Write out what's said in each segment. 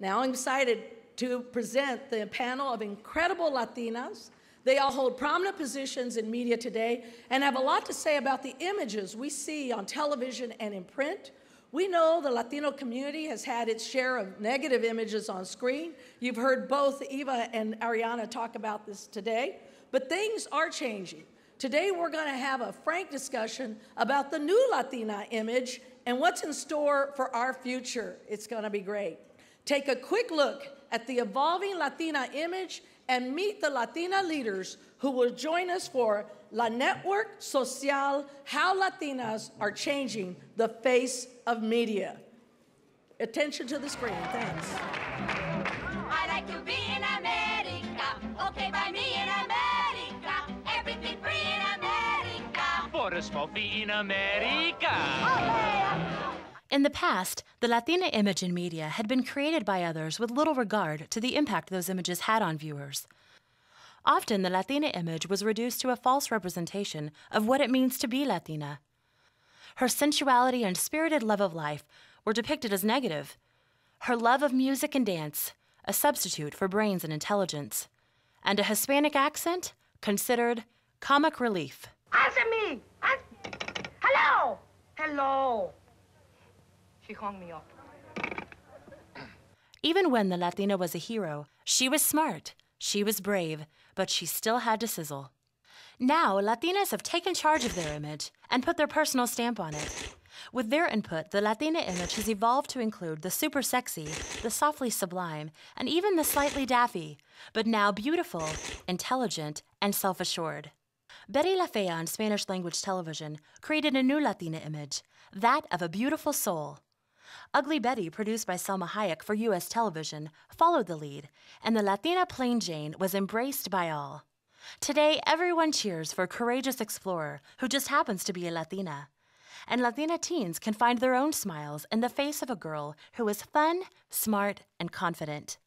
Now I'm excited to present the panel of incredible Latinas. They all hold prominent positions in media today and have a lot to say about the images we see on television and in print. We know the Latino community has had its share of negative images on screen. You've heard both Eva and Arianna talk about this today, but things are changing. Today, we're going to have a frank discussion about the new Latina image and what's in store for our future. It's going to be great. Take a quick look at the evolving Latina image and meet the Latina leaders who will join us for La Network Social How Latinas Are Changing the Face of Media. Attention to the screen. Thanks. I like to be in America. Okay, by me in America. Everything free in America. For a small fee in America. In the past, the Latina image in media had been created by others with little regard to the impact those images had on viewers. Often, the Latina image was reduced to a false representation of what it means to be Latina. Her sensuality and spirited love of life were depicted as negative. Her love of music and dance, a substitute for brains and intelligence. And a Hispanic accent, considered comic relief. Answer me! Ans- Hello! Hello! She hung me up. Even when the Latina was a hero, she was smart, she was brave, but she still had to sizzle. Now, Latinas have taken charge of their image and put their personal stamp on it. With their input, the Latina image has evolved to include the super sexy, the softly sublime, and even the slightly daffy, but now beautiful, intelligent, and self assured. Betty La Fea on Spanish language television created a new Latina image, that of a beautiful soul. Ugly Betty, produced by Salma Hayek for U.S. television, followed the lead, and the Latina Plain Jane was embraced by all. Today, everyone cheers for a courageous explorer who just happens to be a Latina. And Latina teens can find their own smiles in the face of a girl who is fun, smart, and confident.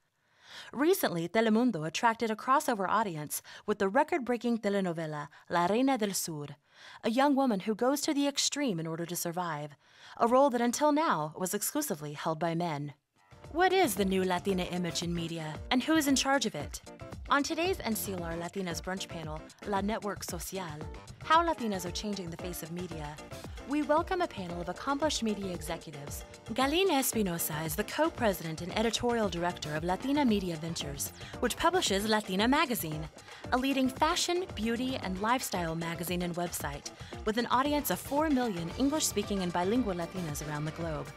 Recently, Telemundo attracted a crossover audience with the record breaking telenovela La Reina del Sur, a young woman who goes to the extreme in order to survive, a role that until now was exclusively held by men. What is the new Latina image in media, and who is in charge of it? On today's NCLR Latinas brunch panel, La Network Social, How Latinas Are Changing the Face of Media, we welcome a panel of accomplished media executives. Galina Espinoza is the co president and editorial director of Latina Media Ventures, which publishes Latina Magazine, a leading fashion, beauty, and lifestyle magazine and website with an audience of 4 million English speaking and bilingual Latinas around the globe.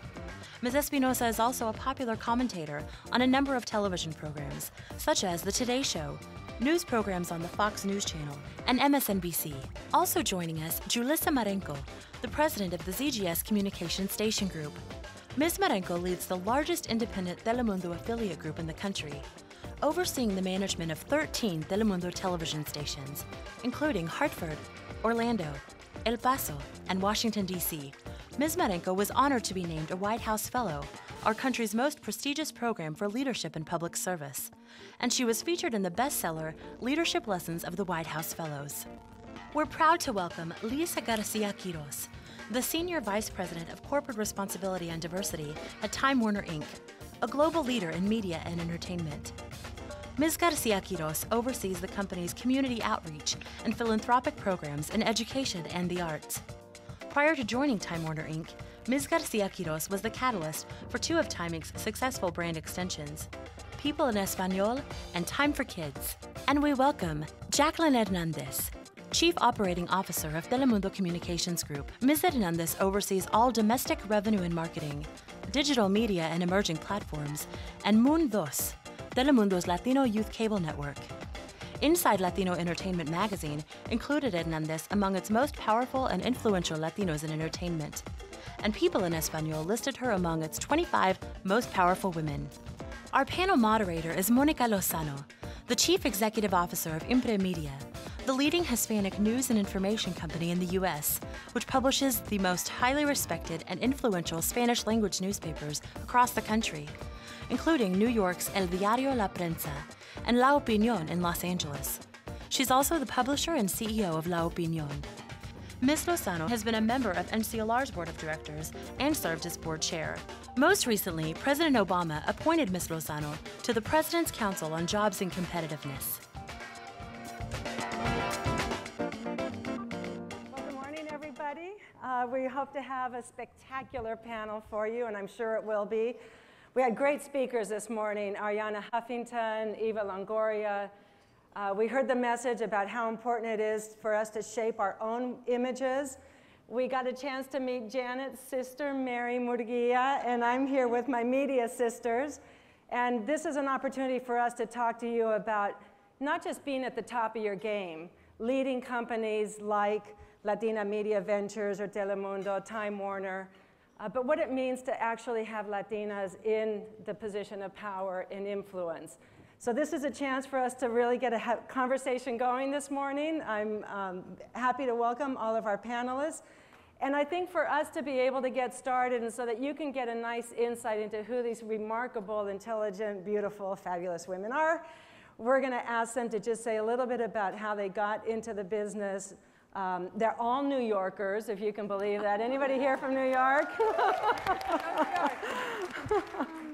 Ms. Espinoza is also a popular commentator on a number of television programs, such as The Today Show, news programs on the Fox News Channel, and MSNBC. Also joining us, Julissa Marenco, the president of the ZGS Communication Station Group. Ms. Marenco leads the largest independent Telemundo affiliate group in the country, overseeing the management of 13 Telemundo television stations, including Hartford, Orlando, El Paso, and Washington, D.C. Ms. Marenco was honored to be named a White House Fellow, our country's most prestigious program for leadership in public service, and she was featured in the bestseller Leadership Lessons of the White House Fellows. We're proud to welcome Lisa Garcia Quiros, the Senior Vice President of Corporate Responsibility and Diversity at Time Warner Inc., a global leader in media and entertainment. Ms. Garcia Quiros oversees the company's community outreach and philanthropic programs in education and the arts. Prior to joining Time Warner Inc., Ms. Garcia Quiros was the catalyst for two of Time Inc.'s successful brand extensions, People in Espanol and Time for Kids. And we welcome Jacqueline Hernandez, Chief Operating Officer of Telemundo Communications Group. Ms. Hernandez oversees all domestic revenue and marketing, digital media and emerging platforms, and Mundos, Telemundo's Latino youth cable network. Inside Latino Entertainment magazine included Hernandez among its most powerful and influential Latinos in entertainment. And People in Espanol listed her among its 25 most powerful women. Our panel moderator is Monica Lozano, the Chief Executive Officer of ImpreMedia, the leading Hispanic news and information company in the U.S., which publishes the most highly respected and influential Spanish language newspapers across the country, including New York's El Diario La Prensa and La Opinión in Los Angeles. She's also the publisher and CEO of La Opinión. Ms. Lozano has been a member of NCLR's board of directors and served as board chair. Most recently, President Obama appointed Ms. Lozano to the President's Council on Jobs and Competitiveness. Good morning, everybody. Uh, we hope to have a spectacular panel for you, and I'm sure it will be. We had great speakers this morning Arianna Huffington, Eva Longoria. Uh, we heard the message about how important it is for us to shape our own images. We got a chance to meet Janet's sister, Mary Murguia, and I'm here with my media sisters. And this is an opportunity for us to talk to you about not just being at the top of your game, leading companies like Latina Media Ventures or Telemundo, Time Warner, uh, but what it means to actually have Latinas in the position of power and influence. So this is a chance for us to really get a conversation going this morning. I'm um, happy to welcome all of our panelists. And I think for us to be able to get started and so that you can get a nice insight into who these remarkable, intelligent, beautiful, fabulous women are, we're going to ask them to just say a little bit about how they got into the business. Um, they're all New Yorkers, if you can believe that. Anybody here from New York?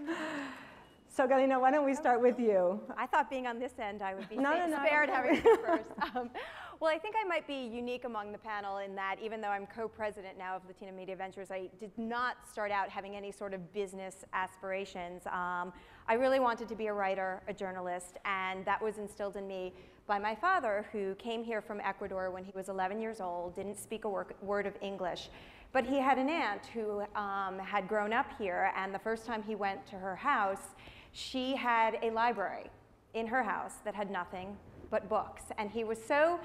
So Galina, why don't we start with you? I thought being on this end, I would be no, no, no, spared having you first. Um, well, I think I might be unique among the panel in that even though I'm co-president now of Latina Media Ventures, I did not start out having any sort of business aspirations. Um, I really wanted to be a writer, a journalist, and that was instilled in me by my father, who came here from Ecuador when he was 11 years old, didn't speak a word of English. But he had an aunt who um, had grown up here, and the first time he went to her house, she had a library in her house that had nothing but books. And he was so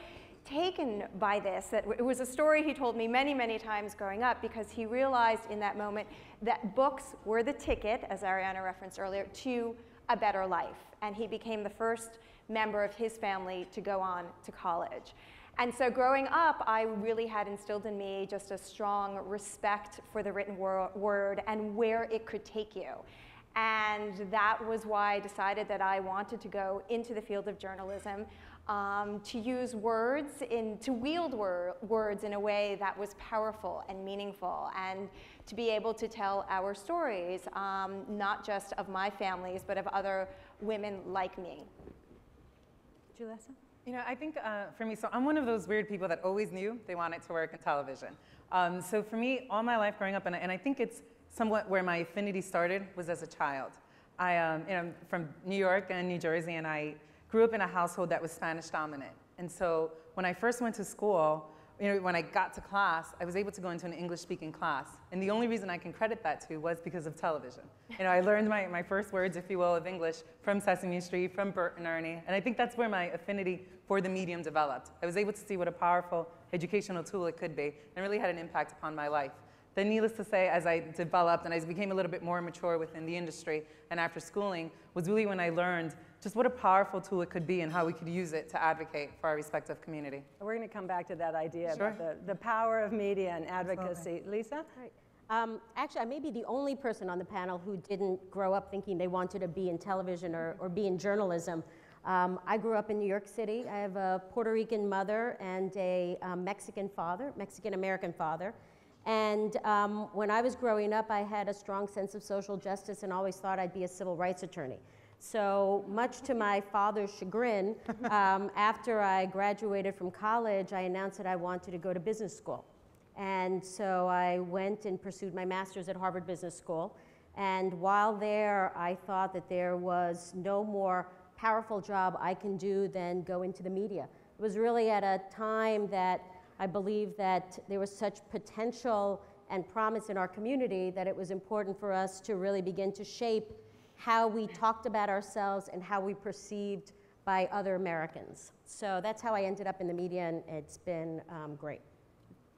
taken by this that it was a story he told me many, many times growing up because he realized in that moment that books were the ticket, as Arianna referenced earlier, to a better life. And he became the first member of his family to go on to college. And so growing up, I really had instilled in me just a strong respect for the written wor word and where it could take you. And that was why I decided that I wanted to go into the field of journalism, um, to use words, in, to wield wor words in a way that was powerful and meaningful, and to be able to tell our stories, um, not just of my families, but of other women like me. Julissa? You know, I think uh, for me, so I'm one of those weird people that always knew they wanted to work in television. Um, so for me, all my life growing up, and, and I think it's somewhat where my affinity started was as a child. I, um, you know, I'm from New York and New Jersey, and I grew up in a household that was Spanish dominant. And so when I first went to school, you know, when I got to class, I was able to go into an English-speaking class. And the only reason I can credit that to was because of television. You know, I learned my, my first words, if you will, of English from Sesame Street, from Bert and Ernie. And I think that's where my affinity for the medium developed. I was able to see what a powerful educational tool it could be and really had an impact upon my life. Then needless to say, as I developed and I became a little bit more mature within the industry and after schooling, was really when I learned just what a powerful tool it could be and how we could use it to advocate for our respective community. We're going to come back to that idea sure. about the, the power of media and advocacy. Absolutely. Lisa? Right. Um, actually, I may be the only person on the panel who didn't grow up thinking they wanted to be in television or, or be in journalism. Um, I grew up in New York City. I have a Puerto Rican mother and a um, Mexican father, Mexican American father. And um, when I was growing up, I had a strong sense of social justice and always thought I'd be a civil rights attorney. So, much to my father's chagrin, um, after I graduated from college, I announced that I wanted to go to business school. And so I went and pursued my master's at Harvard Business School. And while there, I thought that there was no more powerful job I can do than go into the media. It was really at a time that I believe that there was such potential and promise in our community that it was important for us to really begin to shape how we talked about ourselves and how we perceived by other Americans. So that's how I ended up in the media, and it's been um, great.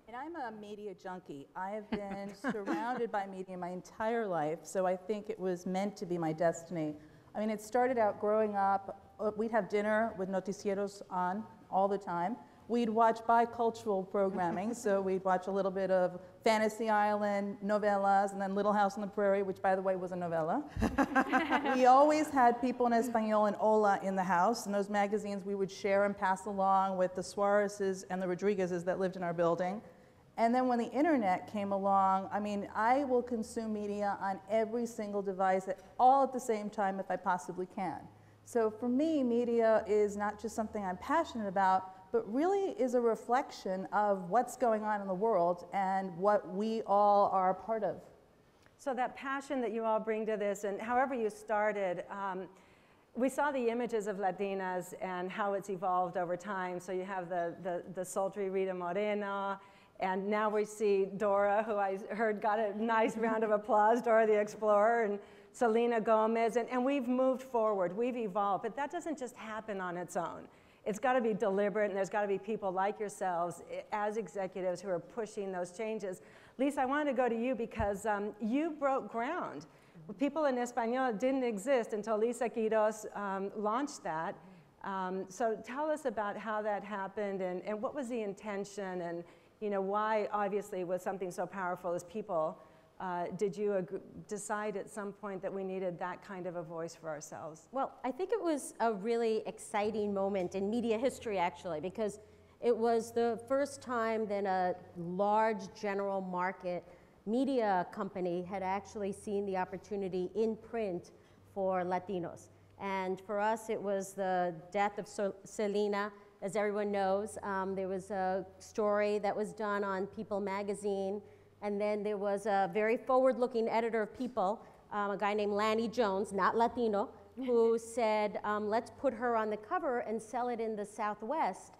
And I'm a media junkie. I have been surrounded by media my entire life, so I think it was meant to be my destiny. I mean, it started out growing up, uh, we'd have dinner with noticieros on all the time we'd watch bicultural programming. so we'd watch a little bit of Fantasy Island, novellas, and then Little House on the Prairie, which, by the way, was a novella. we always had people in Espanol and Hola in the house, and those magazines we would share and pass along with the Suarezes and the Rodriguezes that lived in our building. And then when the internet came along, I mean, I will consume media on every single device at all at the same time if I possibly can. So for me, media is not just something I'm passionate about, but really is a reflection of what's going on in the world and what we all are a part of. So that passion that you all bring to this, and however you started, um, we saw the images of Latinas and how it's evolved over time. So you have the, the, the sultry Rita Moreno, and now we see Dora, who I heard got a nice round of applause, Dora the Explorer, and Selena Gomez, and, and we've moved forward, we've evolved, but that doesn't just happen on its own. It's got to be deliberate, and there's got to be people like yourselves eh, as executives who are pushing those changes. Lisa, I wanted to go to you because um, you broke ground. People in Espanol didn't exist until Lisa Quiros um, launched that. Um, so tell us about how that happened and, and what was the intention and you know, why obviously with something so powerful as people, uh, did you decide at some point that we needed that kind of a voice for ourselves? Well, I think it was a really exciting moment in media history actually because it was the first time that a large general market media company had actually seen the opportunity in print for Latinos. And for us, it was the death of Selena as everyone knows. Um, there was a story that was done on People magazine, and then there was a very forward looking editor of People, um, a guy named Lanny Jones, not Latino, who said, um, let's put her on the cover and sell it in the Southwest.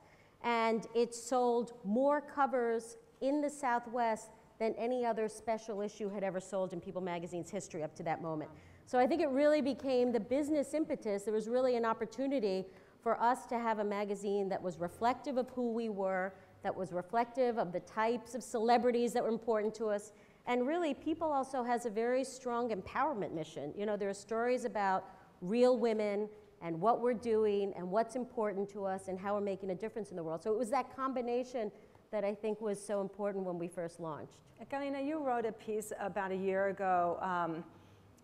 And it sold more covers in the Southwest than any other special issue had ever sold in People magazine's history up to that moment. So I think it really became the business impetus. There was really an opportunity for us to have a magazine that was reflective of who we were, that was reflective of the types of celebrities that were important to us. And really, People also has a very strong empowerment mission. You know, there are stories about real women and what we're doing and what's important to us and how we're making a difference in the world. So it was that combination that I think was so important when we first launched. Galina, you wrote a piece about a year ago um,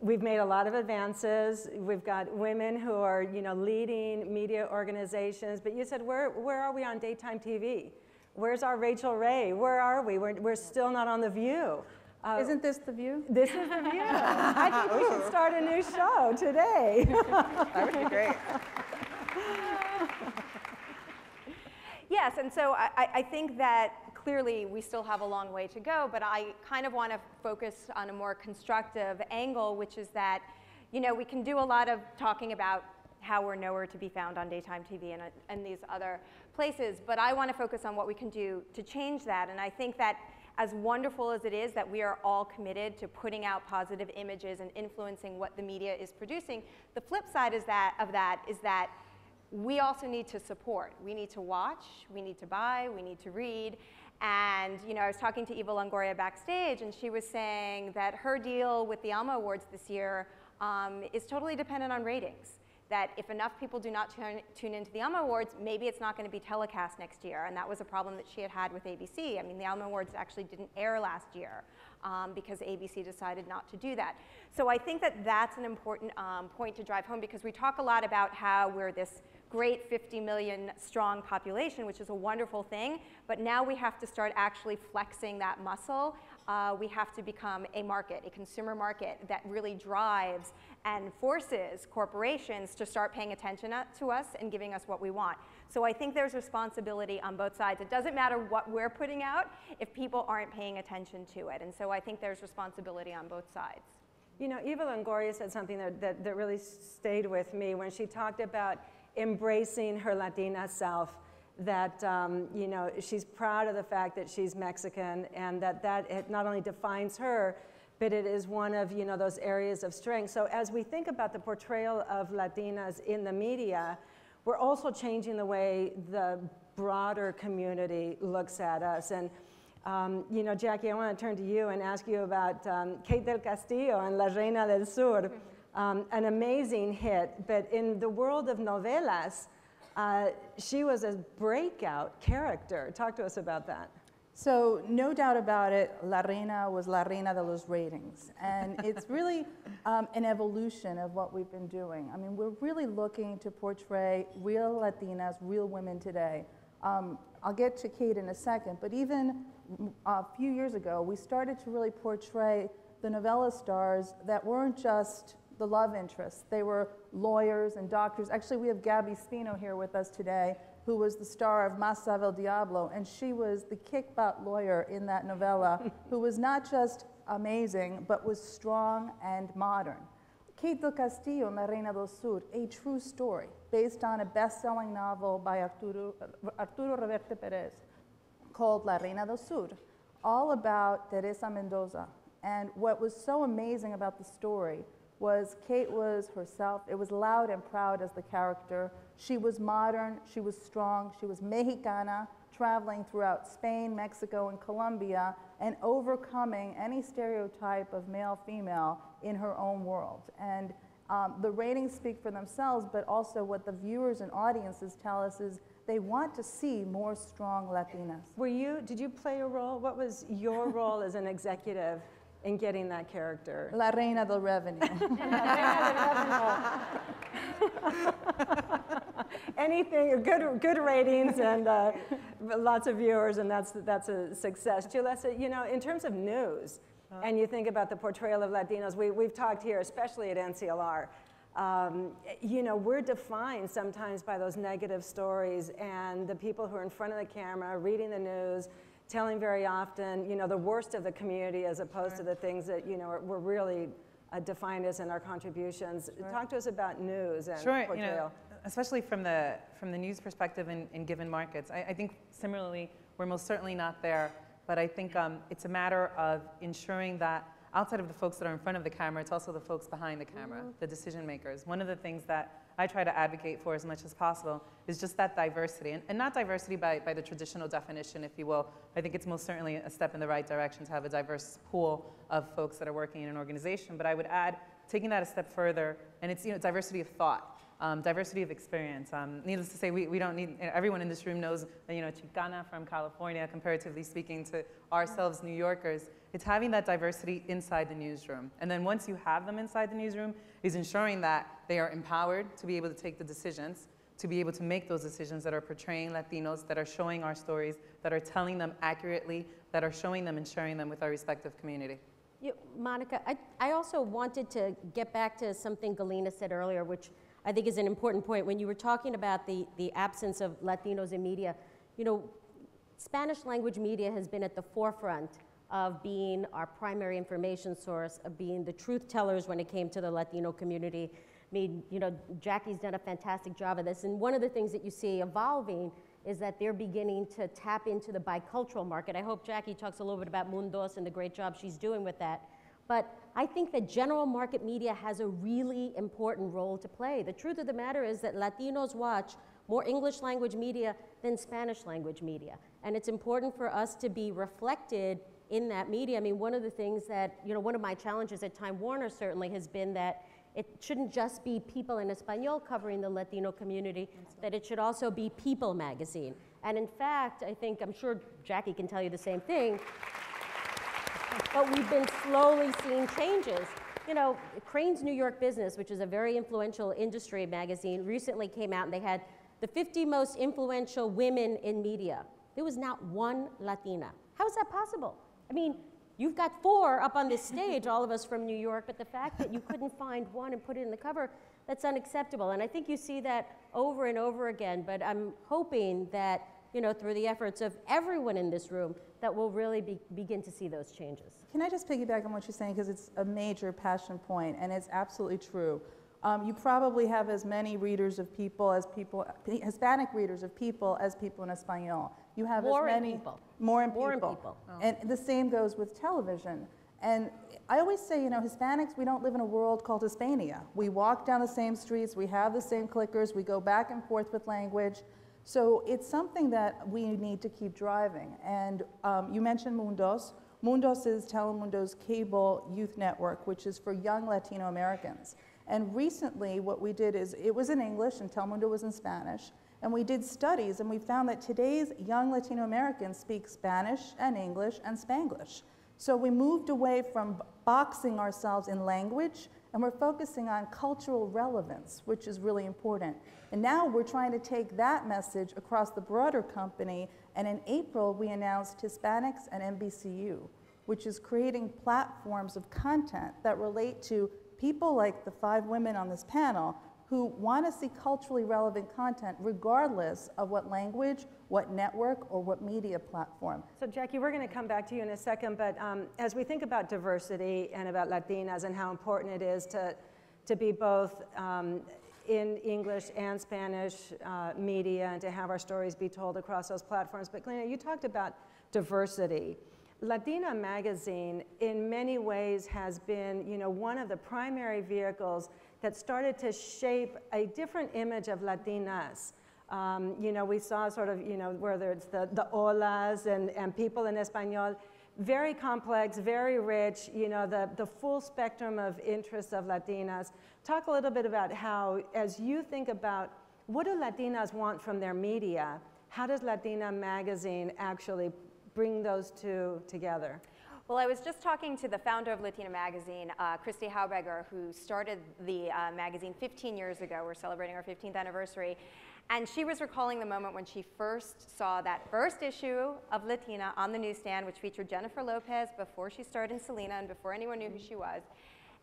we've made a lot of advances. We've got women who are, you know, leading media organizations. But you said, where, where are we on daytime TV? Where's our Rachael Ray? Where are we? We're, we're still not on The View. Uh, Isn't this The View? This is The View. I think we should start a new show today. that would be great. yes, and so I, I think that clearly we still have a long way to go, but I kind of want to focus on a more constructive angle, which is that, you know, we can do a lot of talking about how we're nowhere to be found on daytime TV and, and these other places, but I want to focus on what we can do to change that. And I think that as wonderful as it is that we are all committed to putting out positive images and influencing what the media is producing, the flip side is that, of that is that we also need to support. We need to watch, we need to buy, we need to read, and you know, I was talking to Eva Longoria backstage, and she was saying that her deal with the Alma Awards this year um, is totally dependent on ratings. That if enough people do not tune, tune into the Alma Awards, maybe it's not going to be telecast next year. And that was a problem that she had had with ABC. I mean, the Alma Awards actually didn't air last year um, because ABC decided not to do that. So I think that that's an important um, point to drive home because we talk a lot about how we're this great 50 million strong population, which is a wonderful thing, but now we have to start actually flexing that muscle. Uh, we have to become a market, a consumer market that really drives and forces corporations to start paying attention to us and giving us what we want. So I think there's responsibility on both sides. It doesn't matter what we're putting out if people aren't paying attention to it. And so I think there's responsibility on both sides. You know, Eva Longoria said something that, that, that really stayed with me when she talked about embracing her Latina self, that um, you know, she's proud of the fact that she's Mexican and that that it not only defines her, but it is one of you know, those areas of strength. So as we think about the portrayal of Latinas in the media, we're also changing the way the broader community looks at us. And um, you know, Jackie, I want to turn to you and ask you about um, Kate del Castillo and La Reina del Sur um, an amazing hit. But in the world of novelas, uh, she was a breakout character. Talk to us about that. So, no doubt about it, La Reina was La Reina de los ratings. And it's really um, an evolution of what we've been doing. I mean, we're really looking to portray real Latinas, real women today. Um, I'll get to Kate in a second, but even mm, a few years ago, we started to really portray the novella stars that weren't just the love interests. They were lawyers and doctors. Actually, we have Gaby Espino here with us today, who was the star of Mas sabe el Diablo, and she was the kick-butt lawyer in that novella, who was not just amazing, but was strong and modern. Kate del Castillo, La Reina del Sur, a true story based on a best-selling novel by Arturo, Arturo Reverte Perez called La Reina del Sur, all about Teresa Mendoza. And what was so amazing about the story was Kate was herself. It was loud and proud as the character. She was modern, she was strong, she was Mexicana, traveling throughout Spain, Mexico, and Colombia, and overcoming any stereotype of male female in her own world. And um, the ratings speak for themselves, but also what the viewers and audiences tell us is they want to see more strong Latinas. Were you, did you play a role? What was your role as an executive in getting that character? La Reina del Revenue. Anything, good, good ratings and uh, lots of viewers, and that's, that's a success. Julissa, you know, in terms of news, and you think about the portrayal of Latinos, we, we've talked here, especially at NCLR, um, you know, we're defined sometimes by those negative stories and the people who are in front of the camera, reading the news, telling very often, you know, the worst of the community as opposed to the things that, you know, are, we're really uh, defined as in our contributions. Talk to us about news and Sure, portrayal. you know, especially from the, from the news perspective in, in given markets. I, I think similarly, we're most certainly not there, but I think um, it's a matter of ensuring that outside of the folks that are in front of the camera, it's also the folks behind the camera, the decision makers. One of the things that I try to advocate for as much as possible is just that diversity, and, and not diversity by, by the traditional definition, if you will. I think it's most certainly a step in the right direction to have a diverse pool of folks that are working in an organization, but I would add taking that a step further, and it's you know diversity of thought. Um, diversity of experience. Um, needless to say, we, we don't need, everyone in this room knows, you know, Chicana from California, comparatively speaking to ourselves, New Yorkers. It's having that diversity inside the newsroom. And then once you have them inside the newsroom, is ensuring that they are empowered to be able to take the decisions, to be able to make those decisions that are portraying Latinos, that are showing our stories, that are telling them accurately, that are showing them and sharing them with our respective community. You, Monica, I, I also wanted to get back to something Galina said earlier, which I think is an important point. When you were talking about the, the absence of Latinos in media, you know, Spanish language media has been at the forefront of being our primary information source, of being the truth tellers when it came to the Latino community. I mean, you know, Jackie's done a fantastic job of this. And one of the things that you see evolving is that they're beginning to tap into the bicultural market. I hope Jackie talks a little bit about Mundos and the great job she's doing with that. But I think that general market media has a really important role to play. The truth of the matter is that Latinos watch more English language media than Spanish language media. And it's important for us to be reflected in that media. I mean, one of the things that, you know, one of my challenges at Time Warner certainly has been that it shouldn't just be People in Espanol covering the Latino community, that it should also be People magazine. And in fact, I think, I'm sure Jackie can tell you the same thing, but we've been slowly seeing changes. You know, Crain's New York Business, which is a very influential industry magazine, recently came out and they had the 50 most influential women in media. There was not one Latina. How is that possible? I mean, you've got four up on this stage, all of us from New York, but the fact that you couldn't find one and put it in the cover, that's unacceptable. And I think you see that over and over again, but I'm hoping that, you know, through the efforts of everyone in this room, that we'll really be, begin to see those changes. Can I just piggyback on what you're saying because it's a major passion point and it's absolutely true. Um, you probably have as many readers of people as people, Hispanic readers of people as people in Espanol. You have More as in many people. more in More in people. people. And the same goes with television. And I always say, you know, Hispanics, we don't live in a world called Hispania. We walk down the same streets, we have the same clickers, we go back and forth with language. So it's something that we need to keep driving. And um, you mentioned Mundos. Mundos is Telemundo's cable youth network, which is for young Latino Americans. And recently, what we did is it was in English and Telemundo was in Spanish. And we did studies, and we found that today's young Latino Americans speak Spanish and English and Spanglish. So we moved away from boxing ourselves in language And we're focusing on cultural relevance, which is really important. And now we're trying to take that message across the broader company. And in April, we announced Hispanics and NBCU, which is creating platforms of content that relate to people like the five women on this panel who want to see culturally relevant content regardless of what language, what network, or what media platform. So Jackie, we're going to come back to you in a second, but um, as we think about diversity and about Latinas and how important it is to, to be both um, in English and Spanish uh, media and to have our stories be told across those platforms. But Galina, you talked about diversity. Latina magazine in many ways has been you know, one of the primary vehicles that started to shape a different image of Latinas. Um, you know, we saw sort of, you know, whether it's the, the olas and, and people in Espanol, very complex, very rich, you know, the, the full spectrum of interests of Latinas. Talk a little bit about how, as you think about what do Latinas want from their media, how does Latina Magazine actually bring those two together? Well, I was just talking to the founder of Latina Magazine, uh, Christy Haubegger, who started the uh, magazine 15 years ago. We're celebrating our 15th anniversary. And she was recalling the moment when she first saw that first issue of Latina on the newsstand, which featured Jennifer Lopez before she starred in Selena and before anyone knew who she was.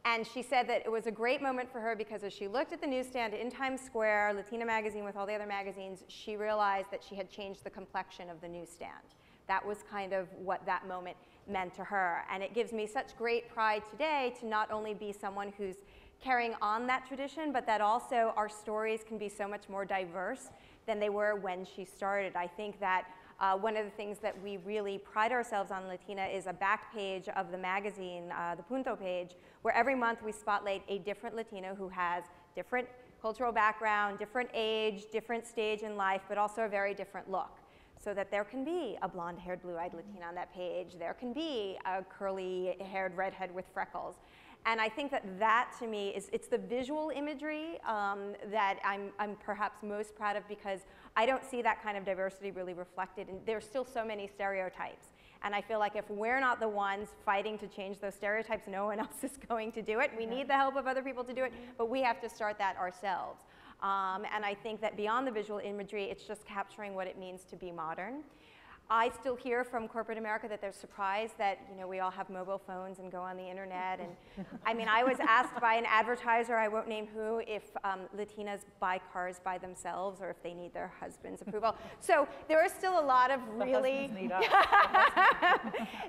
And she said that it was a great moment for her because as she looked at the newsstand in Times Square, Latina magazine with all the other magazines, she realized that she had changed the complexion of the newsstand. That was kind of what that moment meant to her. And it gives me such great pride today to not only be someone who's carrying on that tradition, but that also our stories can be so much more diverse than they were when she started. I think that uh, one of the things that we really pride ourselves on Latina is a back page of the magazine, uh, the Punto page, where every month we spotlight a different Latino who has different cultural background, different age, different stage in life, but also a very different look so that there can be a blonde haired, blue eyed Latina on that page. There can be a curly haired redhead with freckles. And I think that that to me is, it's the visual imagery um, that I'm, I'm perhaps most proud of because I don't see that kind of diversity really reflected. And there's still so many stereotypes. And I feel like if we're not the ones fighting to change those stereotypes, no one else is going to do it. We need the help of other people to do it, but we have to start that ourselves. Um, and I think that beyond the visual imagery, it's just capturing what it means to be modern. I still hear from corporate America that they're surprised that you know we all have mobile phones and go on the internet. And I mean, I was asked by an advertiser, I won't name who, if um, Latinas buy cars by themselves or if they need their husband's approval. So there are still a lot of really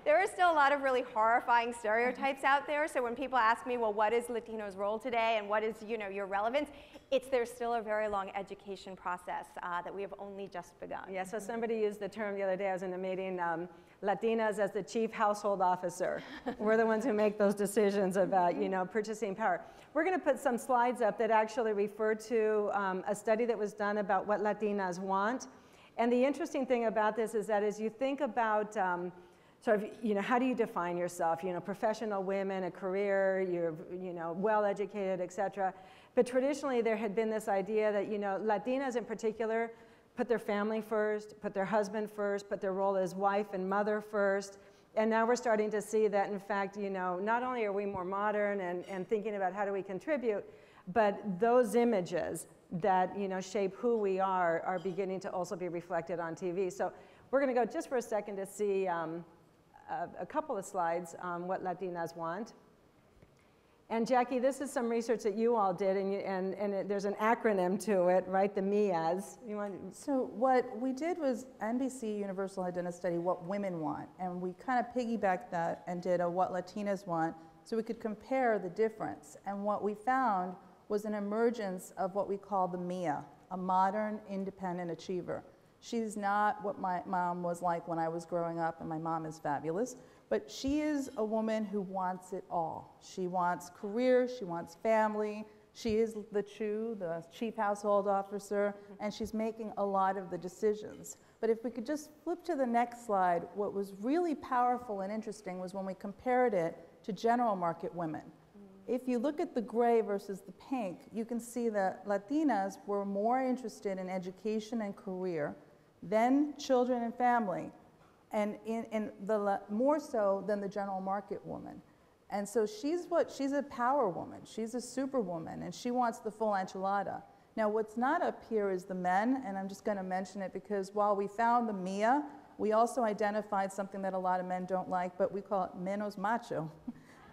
there are still a lot of really horrifying stereotypes out there. So when people ask me, well, what is Latino's role today and what is you know your relevance? it's there's still a very long education process uh, that we have only just begun. Yeah, so somebody used the term the other day, was in a meeting, um, Latinas as the chief household officer. We're the ones who make those decisions about, you know, purchasing power. We're gonna put some slides up that actually refer to um, a study that was done about what Latinas want. And the interesting thing about this is that as you think about um, sort of, you know, how do you define yourself? You know, professional women, a career, you're, you know, well-educated, et cetera. But traditionally, there had been this idea that, you know, Latinas in particular put their family first, put their husband first, put their role as wife and mother first. And now we're starting to see that, in fact, you know, not only are we more modern and, and thinking about how do we contribute, but those images that, you know, shape who we are are beginning to also be reflected on TV. So we're going to go just for a second to see um, a, a, couple of slides on what Latinas want. And Jackie, this is some research that you all did, and, you, and, and it, there's an acronym to it, right? The MIAs. You want? So what we did was NBC Universal had done a study, What Women Want, and we kind of piggybacked that and did a What Latinas Want, so we could compare the difference. And what we found was an emergence of what we call the MIA, a modern independent achiever. She's not what my mom was like when I was growing up, and my mom is fabulous. But she is a woman who wants it all. She wants career, she wants family, she is the CHO, the chief household officer, and she's making a lot of the decisions. But if we could just flip to the next slide, what was really powerful and interesting was when we compared it to general market women. If you look at the gray versus the pink, you can see that Latinas were more interested in education and career than children and family and in, in the, more so than the general market woman. And so she's what she's a power woman. She's a superwoman and she wants the full enchilada. Now what's not up here is the men and I'm just going to mention it because while we found the Mia, we also identified something that a lot of men don't like, but we call it menos macho.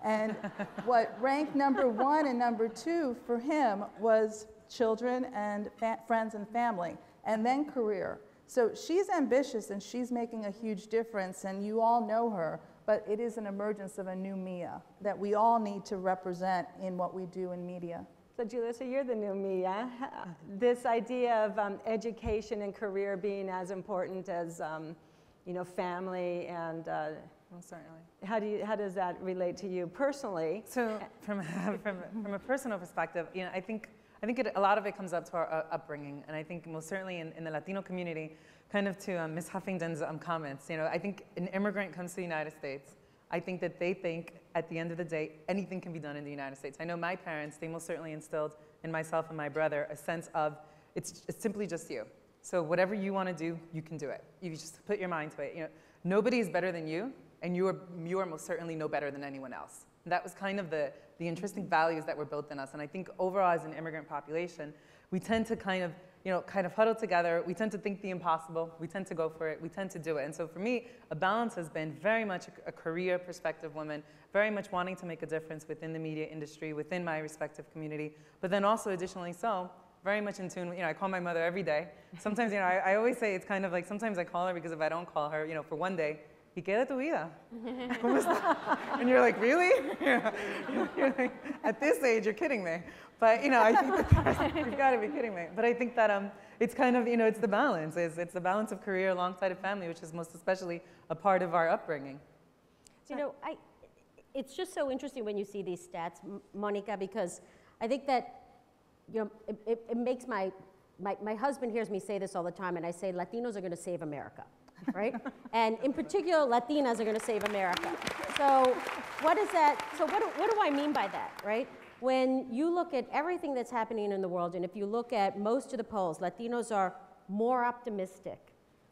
And what ranked number 1 and number 2 for him was children and friends and family and then career. So she's ambitious and she's making a huge difference, and you all know her, but it is an emergence of a new Mia that we all need to represent in what we do in media. So, Julia, so you're the new Mia. This idea of um, education and career being as important as, um, you know, family and. Uh, Well, certainly. how, do you, how does that relate to you personally? So from, from, from a personal perspective, you know, I think, I think it, a lot of it comes up to our uh, upbringing. And I think most certainly in, in the Latino community, kind of to um, Ms. Huffington's um, comments, you know, I think an immigrant comes to the United States. I think that they think at the end of the day, anything can be done in the United States. I know my parents, they most certainly instilled in myself and my brother a sense of it's, it's simply just you. So whatever you want to do, you can do it. You just put your mind to it. You know, nobody is better than you, and you are, you are most certainly no better than anyone else. That was kind of the, the interesting values that were built in us. And I think overall, as an immigrant population, we tend to kind of, you know, kind of huddle together. We tend to think the impossible. We tend to go for it. We tend to do it. And so for me, a balance has been very much a, a career perspective woman, very much wanting to make a difference within the media industry, within my respective community, but then also additionally so, very much in tune. You know, I call my mother every day. Sometimes, you know, I, I always say it's kind of like sometimes I call her because if I don't call her, you know, for one day, ¿y qué de tu vida? And you're like, really? You're like, at this age, you're kidding me. But you know, I think that you've got to be kidding me. But I think that um, it's kind of you know, it's the balance. It's, it's the balance of career alongside of family, which is most especially a part of our upbringing. You know, I, it's just so interesting when you see these stats, Monica, because I think that, you know, it, it, it makes my, my, my husband hears me say this all the time, and I say Latinos are going to save America, right? and in particular, Latinas are going to save America. So, what is that? So, what do, what do I mean by that, right? When you look at everything that's happening in the world, and if you look at most of the polls, Latinos are more optimistic,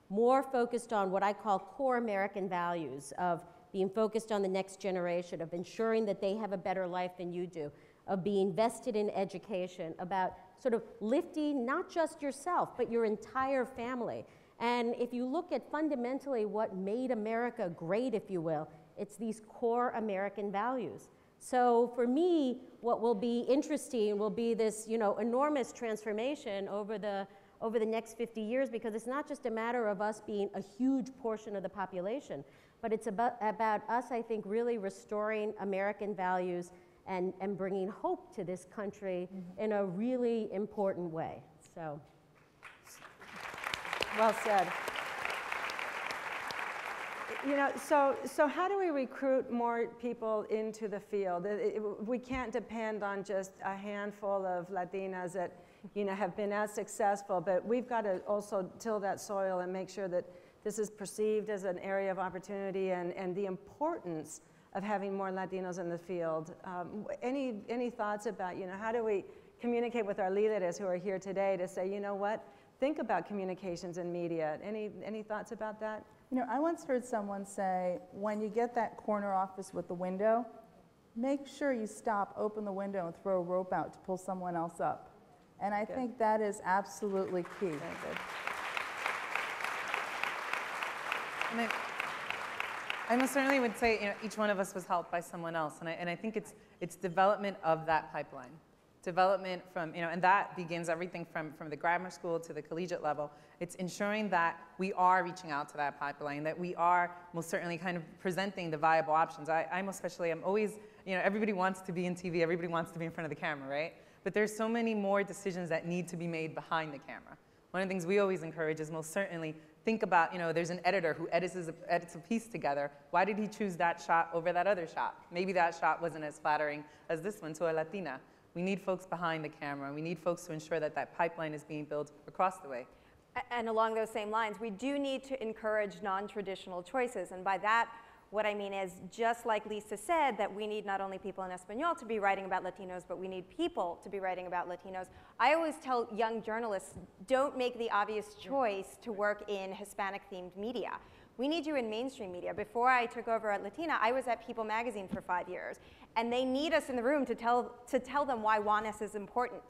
more focused on what I call core American values of being focused on the next generation, of ensuring that they have a better life than you do, of being vested in education, about sort of lifting not just yourself, but your entire family. And if you look at fundamentally what made America great, if you will, it's these core American values. So for me, what will be interesting will be this, you know, enormous transformation over the over the next 50 years because it's not just a matter of us being a huge portion of the population, but it's about, about us, I think, really restoring American values and, and bringing hope to this country mm-hmm. in a really important way. So, Well said. You know, so, so how do we recruit more people into the field? It- it- we can't depend on just a handful of Latinas that, you know, have been as successful, but we've got to also till that soil and make sure that this is perceived as an area of opportunity and, and the importance of having more Latinos in the field. Um, any, any thoughts about, you know, how do we communicate with our líderes who are here today to say, you know what, think about communications and media. Any, any thoughts about that? You know, I once heard someone say, when you get that corner office with the window, make sure you stop, open the window, and throw a rope out to pull someone else up. And I think that is absolutely key. And I, I most certainly would say, you know, each one of us was helped by someone else, and I, and I think it's, it's development of that pipeline. Development from, you know, and that begins everything from, from the grammar school to the collegiate level. It's ensuring that we are reaching out to that pipeline, that we are most certainly kind of presenting the viable options. I, I'm especially, I'm always, you know, everybody wants to be in TV, everybody wants to be in front of the camera, right? But there's so many more decisions that need to be made behind the camera. One of the things we always encourage is most certainly think about, you know, there's an editor who edits, his, edits a piece together. Why did he choose that shot over that other shot? Maybe that shot wasn't as flattering as this one to a Latina. We need folks behind the camera. We need folks to ensure that that pipeline is being built across the way. And along those same lines, we do need to encourage non-traditional choices. And by that, what I mean is, just like Lisa said, that we need not only people in Espanol to be writing about Latinos, but we need people to be writing about Latinos. I always tell young journalists, don't make the obvious choice to work in Hispanic-themed media. We need you in mainstream media. Before I took over at Latina, I was at People Magazine for five years. And they need us in the room to tell, to tell them why Juanes is important.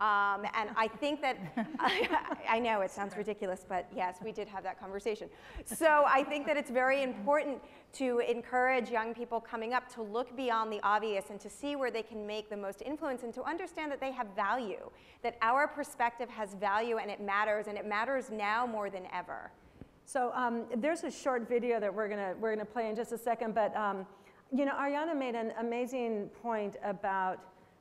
Um, and I think that, I, I know it sounds ridiculous, but yes, we did have that conversation. So I think that it's very important to encourage young people coming up to look beyond the obvious and to see where they can make the most influence and to understand that they have value, that our perspective has value and it matters, and it matters now more than ever. So um, there's a short video that we're gonna, we're gonna play in just a second, but um, you know, Arianna made an amazing point about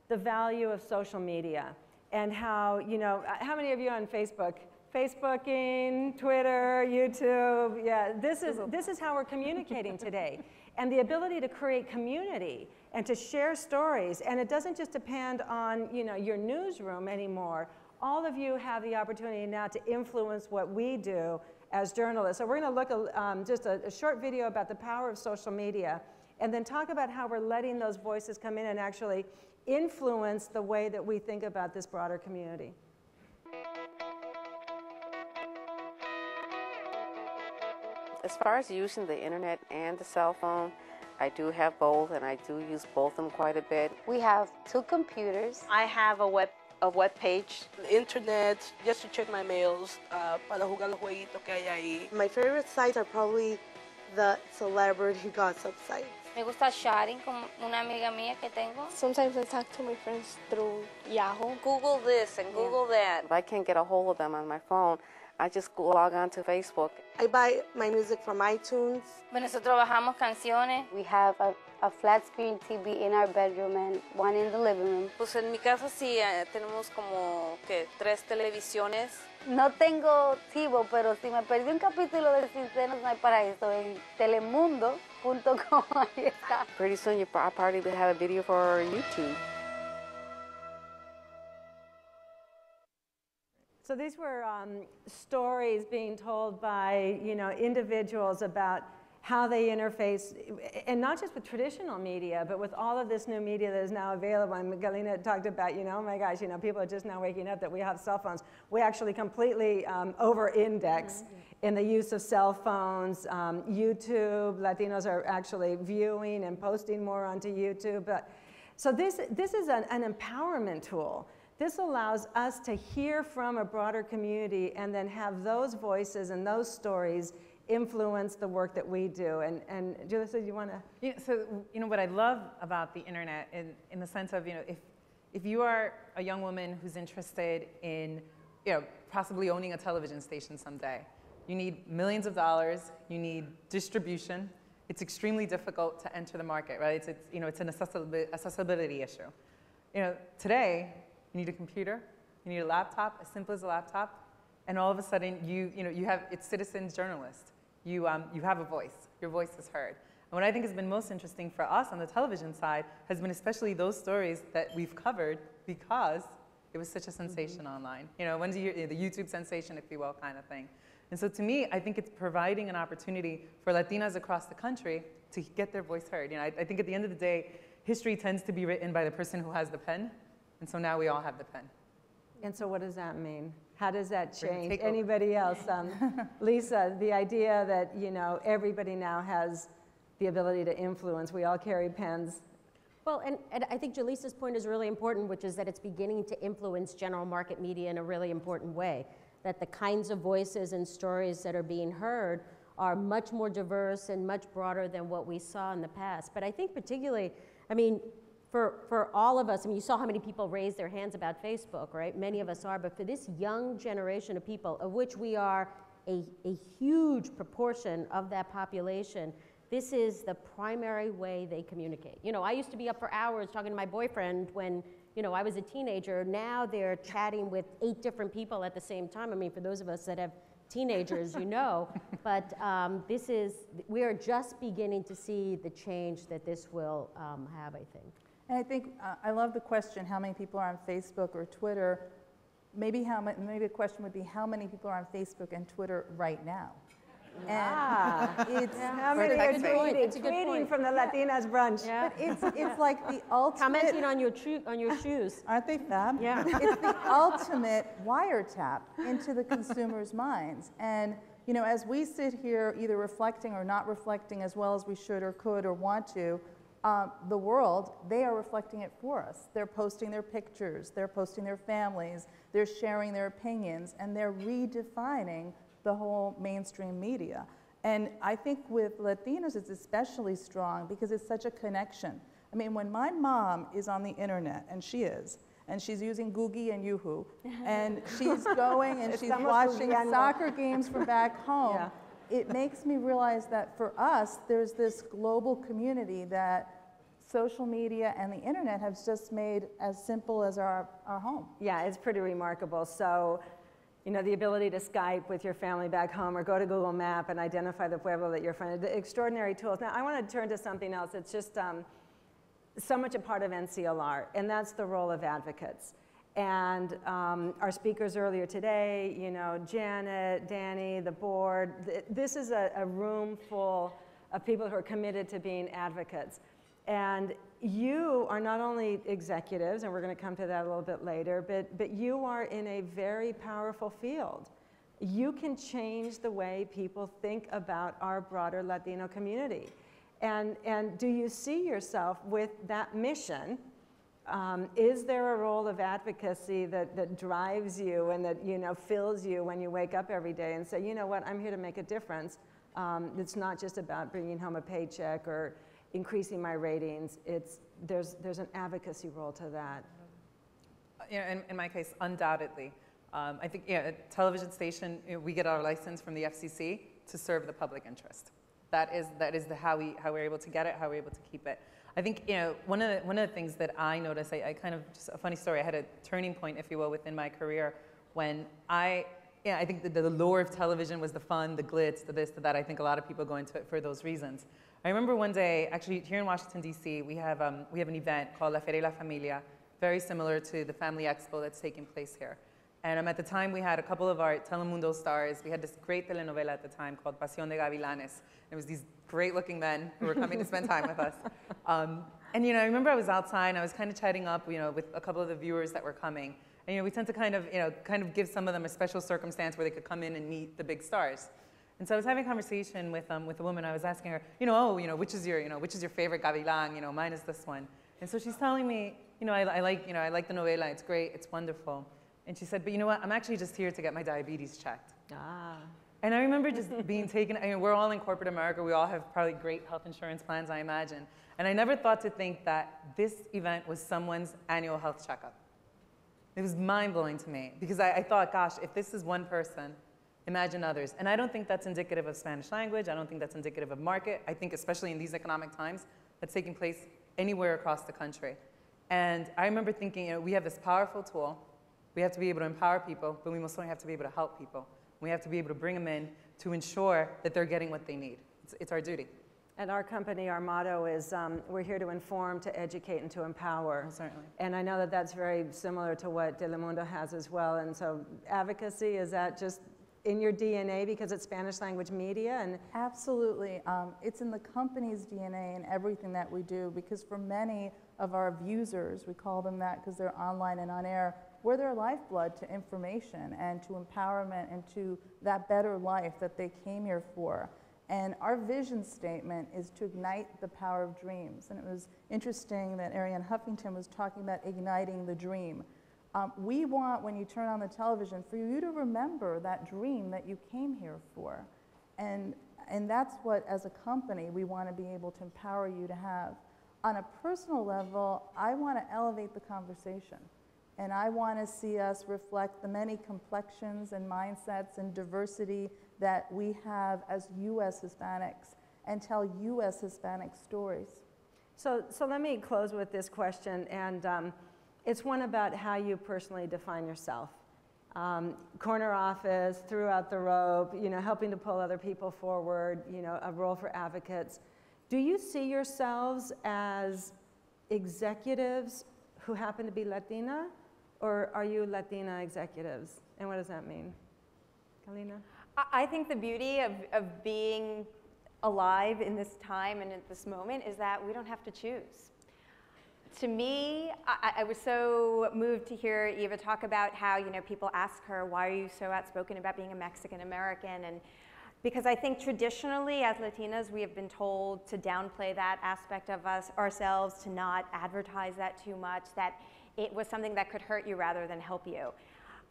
the value of social media and how, you know, uh, how many of you on Facebook? Facebooking, Twitter, YouTube, yeah, this is, this is how we're communicating today. And the ability to create community and to share stories. And it doesn't just depend on, you know, your newsroom anymore. All of you have the opportunity now to influence what we do as journalists. So we're going to look at um, just a, a short video about the power of social media and then talk about how we're letting those voices come in and actually influence the way that we think about this broader community. As far as using the internet and the cell phone, I do have both and I do use both of them quite a bit. We have two computers. I have a web a web page, internet, just to check my mails, uh, para jugar los jueguitos que hay ahí. My favorite sites are probably the celebrity gossip sites. Me gusta sharing con una amiga mía que tengo. Sometimes I talk to my friends through Yahoo. Google this and Google that. If I can't get a hold of them on my phone, I just log on to Facebook. I buy my music from iTunes. Nosotros bajamos canciones. We have a, a flat screen TV in our bedroom and one in the living room. Pues en mi casa sí eh, tenemos como que tres televisiones. No tengo Tivo, pero si me perdí un capítulo de Sin Senos No Hay Paraíso en telemundo.com, ahí está. Pretty soon you I'll have a video for YouTube. So these were um, stories being told by you know individuals about how they interface, and not just with traditional media, but with all of this new media that is now available. And Galina talked about, you know, oh my gosh, you know, people are just now waking up that we have cell phones. We actually completely um, over-index mm -hmm. in the use of cell phones. Um, YouTube, Latinos are actually viewing and posting more onto YouTube. But, so this, this is an, an empowerment tool. This allows us to hear from a broader community and then have those voices and those stories influence the work that we do. And, and Julissa, you want to? So, you know, what I love about the internet in, in the sense of, you know, if, if you are a young woman who's interested in, you know, possibly owning a television station someday, you need millions of dollars, you need distribution. It's extremely difficult to enter the market, right? It's, it's you know, it's an accessibility issue. You know, today, you need a computer, you need a laptop, as simple as a laptop, and all of a sudden you, you know, you have, it's citizens journalist. You, um, you have a voice, your voice is heard. And what I think has been most interesting for us on the television side has been especially those stories that we've covered because it was such a sensation mm-hmm. online. You know, when's the YouTube sensation, if you will, kind of thing. And so to me, I think it's providing an opportunity for Latinas across the country to get their voice heard. You know, I, I think at the end of the day, history tends to be written by the person who has the pen and so now we all have the pen. And so what does that mean? How does that change? Anybody else? Um, Lisa, the idea that, you know, everybody now has the ability to influence. We all carry pens. Well, and, and I think Julissa's point is really important, which is that it's beginning to influence general market media in a really important way. That the kinds of voices and stories that are being heard are much more diverse and much broader than what we saw in the past. But I think particularly, I mean, for, for all of us, I mean, you saw how many people raised their hands about Facebook, right? Many of us are, but for this young generation of people, of which we are a, a huge proportion of that population, this is the primary way they communicate. You know, I used to be up for hours talking to my boyfriend when, you know, I was a teenager. Now they're chatting with eight different people at the same time. I mean, for those of us that have teenagers, you know. But um, this is, we are just beginning to see the change that this will um, have, I think. And I think, uh, I love the question, how many people are on Facebook or Twitter? Maybe, how maybe the question would be, how many people are on Facebook and Twitter right now? And ah, it's yeah. how many are tweeting, tweeting from the Latinas brunch. Yeah. But it's, it's like the ultimate. Commenting on your, on your shoes. Aren't they fab? Yeah. It's the ultimate wiretap into the consumer's minds. And you know, as we sit here either reflecting or not reflecting as well as we should or could or want to, um, the world, they are reflecting it for us. They're posting their pictures, they're posting their families, they're sharing their opinions, and they're redefining the whole mainstream media. And I think with Latinos, it's especially strong because it's such a connection. I mean, when my mom is on the internet, and she is, and she's using Googie and Yoohoo, and she's going and she's watching soccer games from back home, Yeah. It makes me realize that for us, there's this global community that social media and the internet has just made as simple as our, our home. Yeah, it's pretty remarkable. So, you know, the ability to Skype with your family back home or go to Google Map and identify the pueblo that you're from, the extraordinary tools. Now, I want to turn to something else. It's just um, so much a part of NCLR, and that's the role of advocates. And um, our speakers earlier today, you know, Janet, Danny, the board, th- this is a, a room full of people who are committed to being advocates. And you are not only executives, and we're going to come to that a little bit later, but, but you are in a very powerful field. You can change the way people think about our broader Latino community. And, and do you see yourself with that mission? Um, is there a role of advocacy that, that drives you and that you know fills you when you wake up every day and say, you know what, I'm here to make a difference. Um, it's not just about bringing home a paycheck or increasing my ratings. It's there's there's an advocacy role to that. know, in, in my case, undoubtedly. Um, I think, yeah, a television station, you know, we get our license from the FCC to serve the public interest. That is, that is the, how, we, how we're able to get it, how we're able to keep it. I think, you know, one of the, one of the things that I noticed, I, I kind of, just a funny story, I had a turning point, if you will, within my career when I, yeah, I think the, the lure of television was the fun, the glitz, the this, the that. I think a lot of people go into it for those reasons. I remember one day, actually here in Washington, D.C., we have, um, we have an event called La Feria la Familia, very similar to the Family Expo that's taking place here. And um, at the time, we had a couple of our Telemundo stars. We had this great telenovela at the time called Pasión de Gavilanes. It was these great-looking men who were coming to spend time with us. Um, and you know, I remember I was outside and I was kind of chatting up, you know, with a couple of the viewers that were coming. And you know, we tend to kind of, you know, kind of give some of them a special circumstance where they could come in and meet the big stars. And so I was having a conversation with, um, with a woman. I was asking her, you know, oh, you know, which is your, you know, which is your favorite Gavilan? You know, mine is this one. And so she's telling me, you know, I, I like, you know, I like the novela. It's great. It's wonderful. And she said, but you know what? I'm actually just here to get my diabetes checked. Ah. And I remember just being taken, I mean, we're all in corporate America. We all have probably great health insurance plans, I imagine. And I never thought to think that this event was someone's annual health checkup. It was mind blowing to me because I, I thought, gosh, if this is one person, imagine others. And I don't think that's indicative of Spanish language. I don't think that's indicative of market. I think, especially in these economic times, that's taking place anywhere across the country. And I remember thinking, you know, we have this powerful tool. We have to be able to empower people, but we most certainly have to be able to help people. We have to be able to bring them in to ensure that they're getting what they need. It's, it's our duty. At our company, our motto is um, we're here to inform, to educate, and to empower. Certainly. And I know that that's very similar to what Telemundo has as well. And so, advocacy is that just in your DNA because it's Spanish language media? And Absolutely. Um, it's in the company's DNA and everything that we do because for many of our users, we call them that because they're online and on air, we're their lifeblood to information and to empowerment and to that better life that they came here for. And our vision statement is to ignite the power of dreams. And it was interesting that Arianna Huffington was talking about igniting the dream. Um, we want, when you turn on the television, for you to remember that dream that you came here for. And, and that's what, as a company, we want to be able to empower you to have. On a personal level, I want to elevate the conversation. And I want to see us reflect the many complexions and mindsets and diversity that we have as U.S. Hispanics and tell U.S. Hispanic stories. so, so let me close with this question. And um, it's one about how you personally define yourself. Um, corner office, throughout the rope, you know, helping to pull other people forward, you know, a role for advocates. Do you see yourselves as executives who happen to be Latina, or are you Latina executives? And what does that mean? Galina? I think the beauty of, of being alive in this time and at this moment is that we don't have to choose. To me, I, I was so moved to hear Eva talk about how you know people ask her, "Why are you so outspoken about being a Mexican American?" and because I think traditionally as Latinas, we have been told to downplay that aspect of us ourselves, to not advertise that too much, that it was something that could hurt you rather than help you.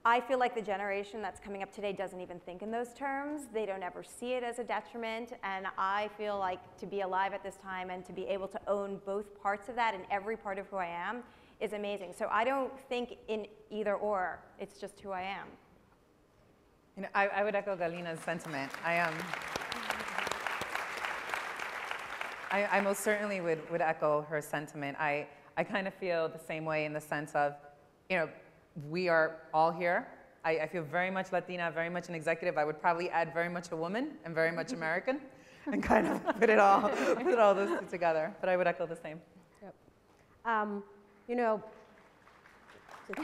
I feel like the generation that's coming up today doesn't even think in those terms. They don't ever see it as a detriment. And I feel like to be alive at this time and to be able to own both parts of that and every part of who I am is amazing. So I don't think in either or, it's just who I am. You know, I, I would echo Galina's sentiment. I Um, I, I most certainly would, would echo her sentiment. I, I kind of feel the same way in the sense of, you know, we are all here. I, I feel very much Latina, very much an executive. I would probably add very much a woman and very much American and kind of put it all, put all those two together. But I would echo the same. Yep. Um, you know,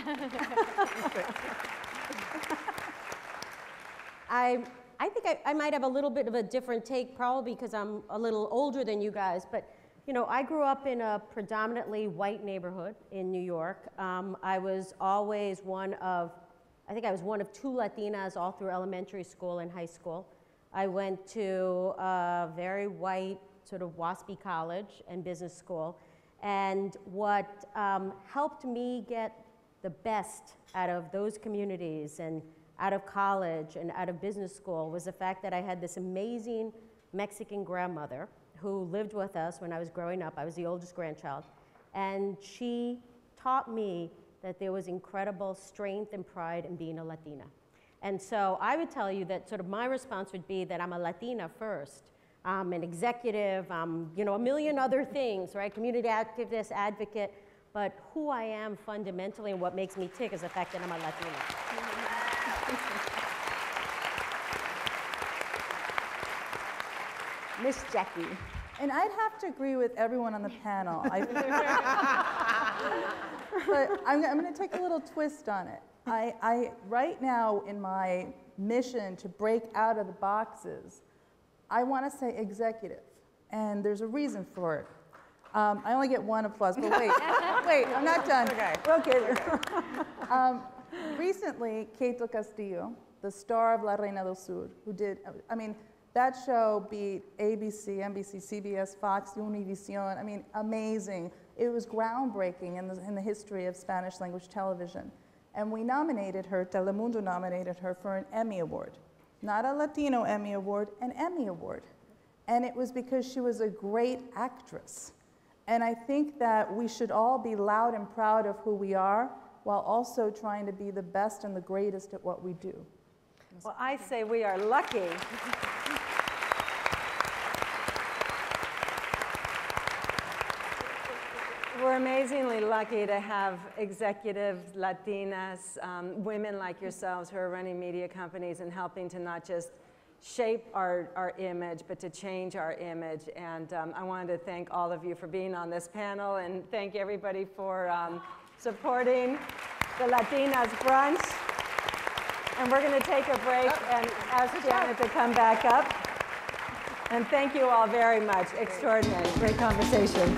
I, I think I, I might have a little bit of a different take, probably because I'm a little older than you guys. But you know, I grew up in a predominantly white neighborhood in New York. Um, I was always one of, I think I was one of two Latinas all through elementary school and high school. I went to a very white, sort of waspy college and business school. And what um, helped me get the best out of those communities and out of college and out of business school was the fact that I had this amazing Mexican grandmother who lived with us when I was growing up. I was the oldest grandchild. And she taught me that there was incredible strength and pride in being a Latina. And so I would tell you that sort of my response would be that I'm a Latina first. I'm an executive, I'm, you know, a million other things, right? Community activist, advocate. But who I am fundamentally and what makes me tick is the fact that I'm a Latina. Miss Jackie. And I'd have to agree with everyone on the panel. I, but I'm, I'm going to take a little twist on it. I, I, right now, in my mission to break out of the boxes, I want to say executive, and there's a reason for it. Um, I only get one applause, but wait, wait, I'm not done. Okay. Okay. um, recently, Kate del Castillo, the star of La Reina del Sur, who did, I mean, that show beat ABC, NBC, CBS, Fox, Univision. I mean, amazing. It was groundbreaking in the, in the history of Spanish language television. And we nominated her, Telemundo nominated her for an Emmy Award. Not a Latino Emmy Award, an Emmy Award. And it was because she was a great actress. And I think that we should all be loud and proud of who we are while also trying to be the best and the greatest at what we do. Well, I say we are lucky. We're amazingly lucky to have executive Latinas, um, women like yourselves who are running media companies and helping to not just shape our, our image, but to change our image. And um, I wanted to thank all of you for being on this panel and thank everybody for um, supporting the Latinas Brunch. And we're going to take a break and ask Janet to come back up. And thank you all very much. Extraordinary. Great conversation.